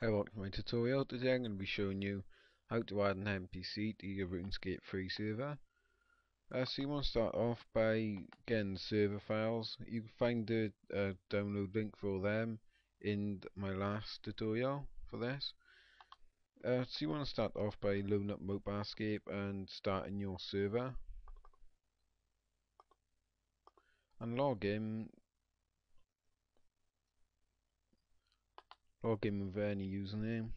Hey welcome to my tutorial. Today I'm going to be showing you how to add an NPC to your RuneScape free server. Uh, so you want to start off by getting the server files. You can find the uh, download link for them in my last tutorial for this. Uh, so you want to start off by loading up Moparscape and starting your server. And log in log in with any username.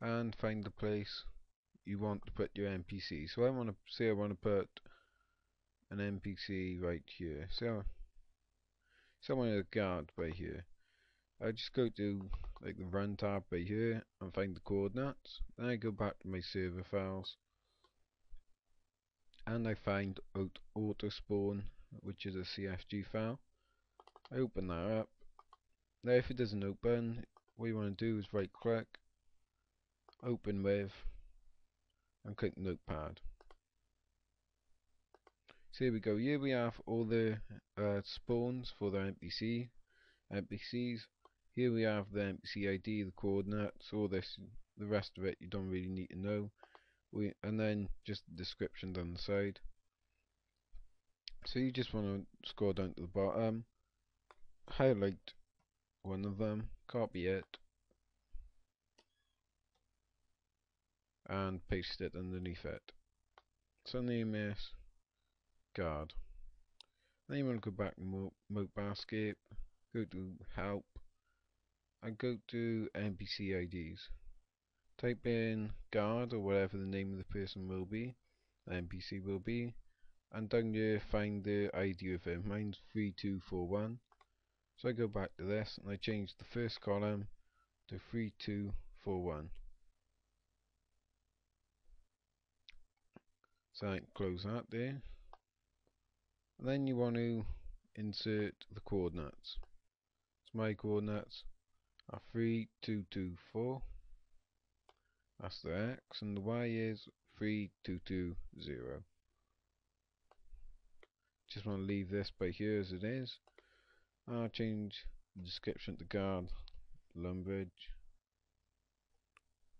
And find the place you want to put your NPC so I want to say I want to put an NPC right here. So someone a guard by here. I just go to like the run tab by here and find the coordinates. Then I go back to my server files and I find auto spawn which is a CFG file. I open that up. Now if it doesn't open what you want to do is right click open with and click notepad. So here we go. Here we have all the uh, spawns for the NPC NPCs here we have the NPC ID the coordinates all this the rest of it you don't really need to know we and then just description down the side. So you just want to scroll down to the bottom. Highlight one of them. Copy it. And paste it underneath it. So name is guard then you want to go back to Moparscape go to help. And go to NPC IDs type in guard or whatever the name of the person will be, the NPC will be, and down here find the ID of him. Mine's 3241. So I go back to this and I change the first column to 3241. So I close that there. And then you want to insert the coordinates. So my coordinates are 3224 that's the X and the Y is 3220. Just want to leave this by here as it is. I'll change the description to guard Lumbridge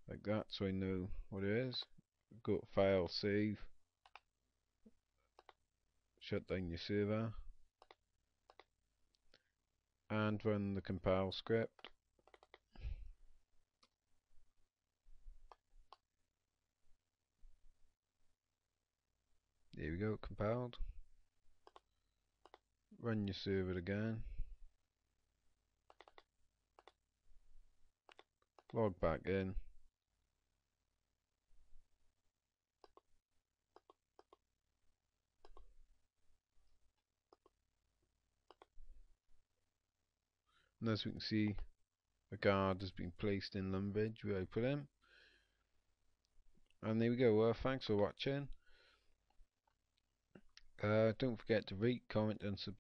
like that so I know what it is. Go file save shut down your server and run the compile script There we go, compiled. Run your server again. Log back in. And as we can see, a guard has been placed in Lumbridge where I put him. And there we go. Well, thanks for watching. Uh, don't forget to rate, comment and subscribe.